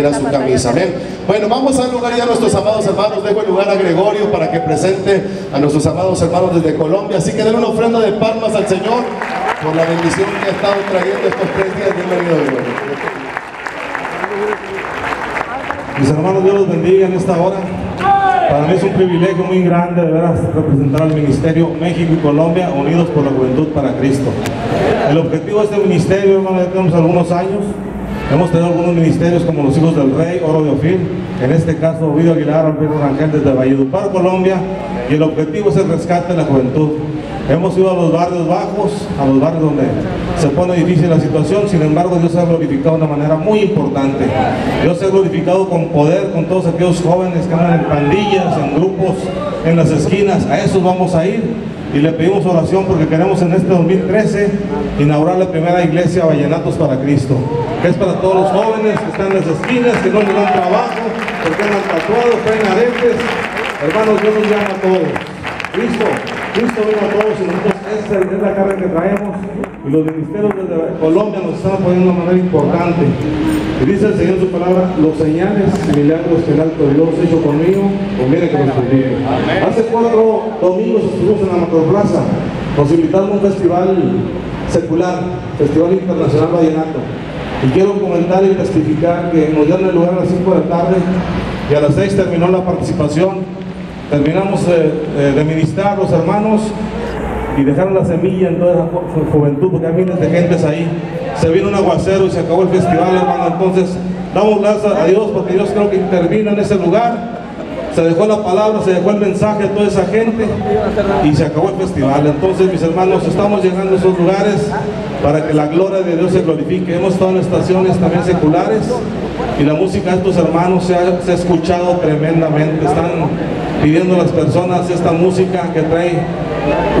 quiera su camisa. Amén. Bueno, vamos a dar lugar ya a nuestros amados hermanos. Dejo el lugar a Gregorio para que presente a nuestros amados hermanos desde Colombia. Así que den una ofrenda de palmas al Señor por la bendición que ha estado trayendo estos tres días. Bienvenido, Gregorio. Mis hermanos, Dios los bendiga en esta hora. Para mí es un privilegio muy grande de veras representar al Ministerio México y Colombia unidos por la Juventud para Cristo. El objetivo de este ministerio, hermano, ya tenemos algunos años. Hemos tenido algunos ministerios como los Hijos del Rey, Oro de Ofil, en este caso Ovidio Aguilar, Alberto Rangel desde Valledupar, Colombia, y el objetivo es el rescate de la juventud. Hemos ido a los barrios bajos, a los barrios donde se pone difícil la situación, sin embargo Dios se ha glorificado de una manera muy importante. Dios se ha glorificado con poder con todos aquellos jóvenes que andan en pandillas, en grupos, en las esquinas, a esos vamos a ir y le pedimos oración porque queremos en este 2013 inaugurar la primera iglesia Vallenatos para Cristo, que es para todos los jóvenes que están en las esquinas, que no les dan trabajo, porque andan tatuados, traen aretes. Hermanos, Dios nos llama a todos. Cristo, Cristo vino a todos esa es la carga que traemos y los ministerios desde Colombia nos están apoyando de una manera importante. Y dice el Señor su palabra, los señales y milagros que el alto Dios hizo conmigo, conviene que los bendiga. Hace cuatro domingos estuvimos en la Macroplaza, nos invitaron a un festival secular, Festival Internacional Vallenato. Y quiero comentar y testificar que nos dieron el lugar a las 5 de la tarde y a las 6 terminó la participación. Terminamos eh, eh, de ministrar los hermanos y dejaron la semilla en toda esa ju- juventud, porque hay miles de gentes ahí. Se vino un aguacero y se acabó el festival, hermano. Entonces, damos gracias a Dios porque Dios creo que intervino en ese lugar. Se dejó la palabra, se dejó el mensaje a toda esa gente y se acabó el festival. Entonces, mis hermanos, estamos llegando a esos lugares para que la gloria de Dios se glorifique. Hemos estado en estaciones también seculares y la música de estos hermanos se ha, se ha escuchado tremendamente. Están pidiendo a las personas esta música que trae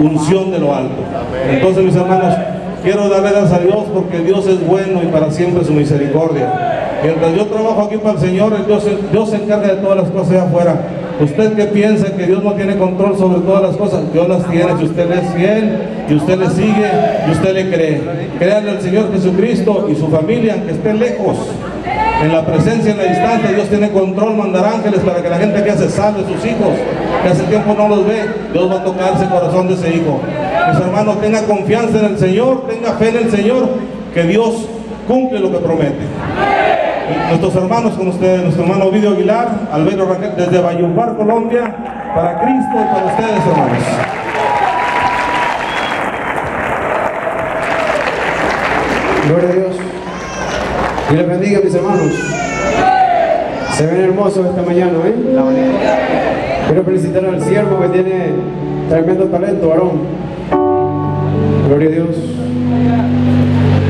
unción de lo alto. Entonces, mis hermanos, quiero darle gracias a Dios porque Dios es bueno y para siempre su misericordia. Mientras yo trabajo aquí para el Señor, Dios, se encarga de todas las cosas allá afuera. Usted que piensa que Dios no tiene control sobre todas las cosas, Dios las tiene. Si usted le es fiel y usted le sigue y usted le cree. Créanle al Señor Jesucristo y su familia, aunque esté lejos. En la presencia, en la distancia, Dios tiene control, mandar ángeles para que la gente que hace salve sus hijos, que hace tiempo no los ve, Dios va a tocar ese corazón de ese hijo. Mis hermanos, tenga confianza en el Señor, tenga fe en el Señor, que Dios cumple lo que promete. Nuestros hermanos con ustedes, nuestro hermano Ovidio Aguilar, Alberto Raquel, desde Bayupar, Colombia, para Cristo y para ustedes, hermanos. Gloria a Dios. Y les bendiga, mis hermanos. Se ven hermosos esta mañana, ¿eh? Quiero felicitar al siervo que tiene tremendo talento, varón. Gloria a Dios.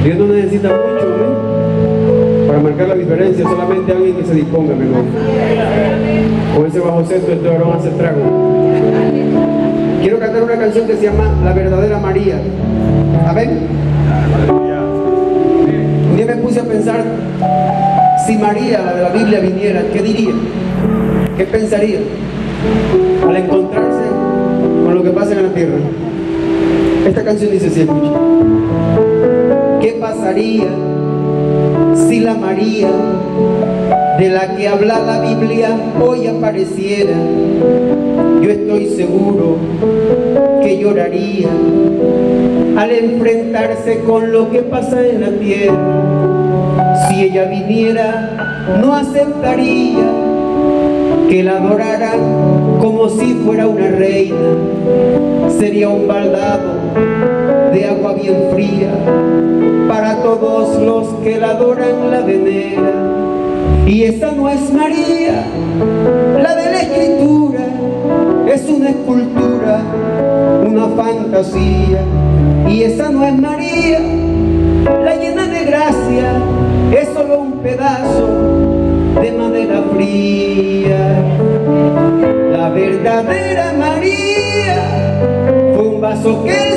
Dios no necesita mucho, ¿eh? Para marcar la diferencia, solamente alguien que se disponga, mi hermano. Con ese bajo sexto, este varón hace trago. Quiero cantar una canción que se llama La verdadera María. Amén. Me puse a pensar, si María, la de la Biblia, viniera, ¿qué diría? ¿Qué pensaría? Al encontrarse con lo que pasa en la tierra. Esta canción dice así, escucha. ¿Qué pasaría si la María de la que habla la Biblia hoy apareciera? Yo estoy seguro que lloraría al enfrentarse con lo que pasa en la tierra. Si ella viniera, no aceptaría que la adoraran como si fuera una reina. Sería un baldado de agua bien fría para todos los que la adoran, la veneran. Y esa no es María, la de la escritura, es una escultura, una fantasía. Y esa no es María, la llena de gracia, es solo un pedazo de madera fría. La verdadera María fue un vaso que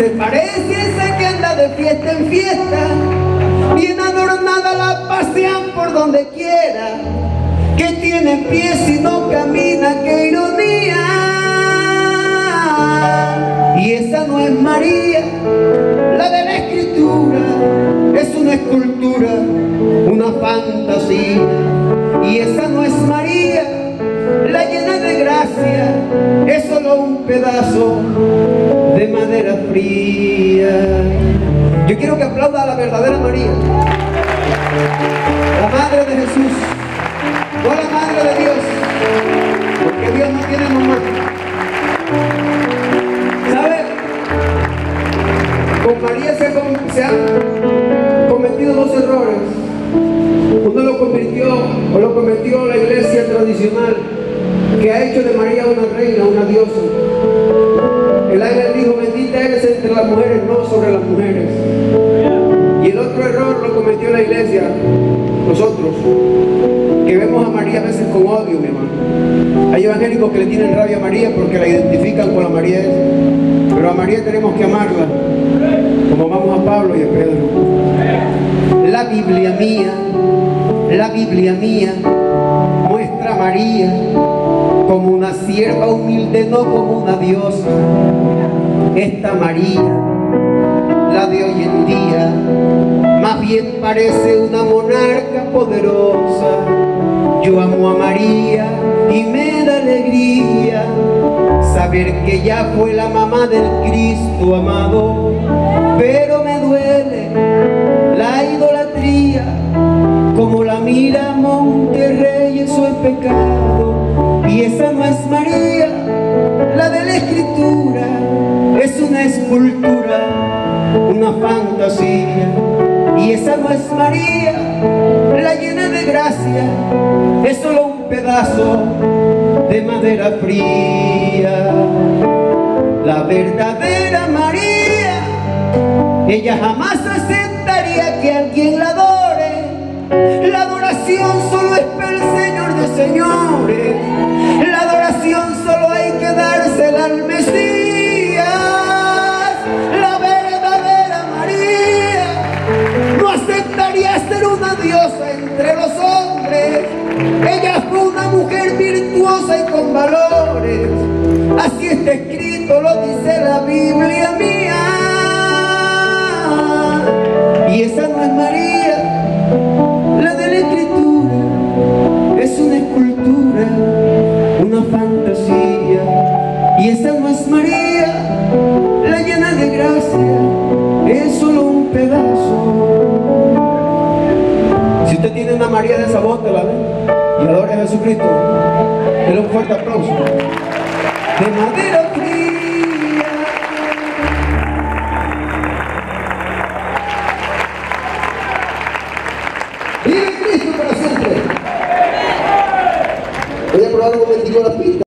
Se parece esa que anda de fiesta en fiesta, bien adornada la pasean por donde quiera, que tiene pies y no camina, qué ironía. Y esa no es María, la de la escritura, es una escultura, una fantasía. Y esa no es María, la llena de gracia, es solo un pedazo madera fría. Yo quiero que aplauda a la verdadera María, la madre de Jesús, no la madre de Dios, porque Dios no tiene mamá. ¿Sabe? Con María se, se han cometido dos errores. Uno lo convirtió o lo cometió la iglesia tradicional, que ha hecho de María una reina, una diosa. El ángel dijo, entre las mujeres, no sobre las mujeres. Y el otro error lo cometió la iglesia, nosotros, que vemos a María a veces con odio, mi hermano. Hay evangélicos que le tienen rabia a María porque la identifican con la María. Pero a María tenemos que amarla, como amamos a Pablo y a Pedro. La Biblia mía, la Biblia mía, muestra a María como una sierva humilde, no como una diosa. Esta María, la de hoy en día, más bien parece una monarca poderosa. Yo amo a María y me da alegría saber que ella fue la mamá del Cristo amado, pero me duele la idolatría, como la mira Monterrey, eso es pecado, y esa no es María, escultura, una fantasía, y esa no es María, la llena de gracia, es solo un pedazo de madera fría. La verdadera María, ella jamás aceptaría que alguien la adore. La adoración solo es virtuosa y con valores. Así está escrito, lo dice la Biblia mía. Y esa no es María, la de la escritura. Es una escultura, una fantasía. Y esa no es María, la llena de gracia. María de esa voz, la ve y adora a Jesucristo, denle un fuerte aplauso. De madera